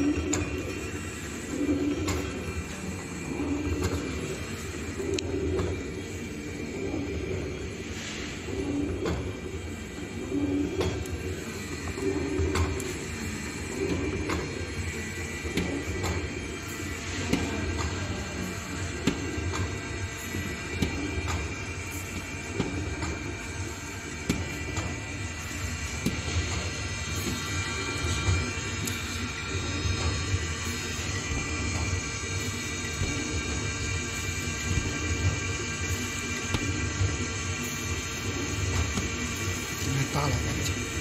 Thank you. 大了那个就